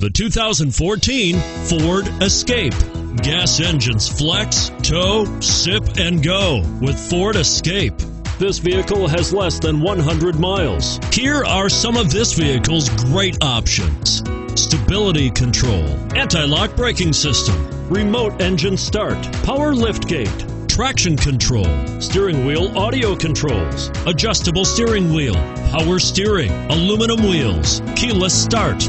The 2014 Ford Escape. Gas engines flex, tow, sip, and go with Ford Escape. This vehicle has less than 100 miles. Here are some of this vehicle's great options stability control, anti lock braking system, remote engine start, power liftgate, traction control, steering wheel audio controls, adjustable steering wheel, power steering, aluminum wheels, keyless start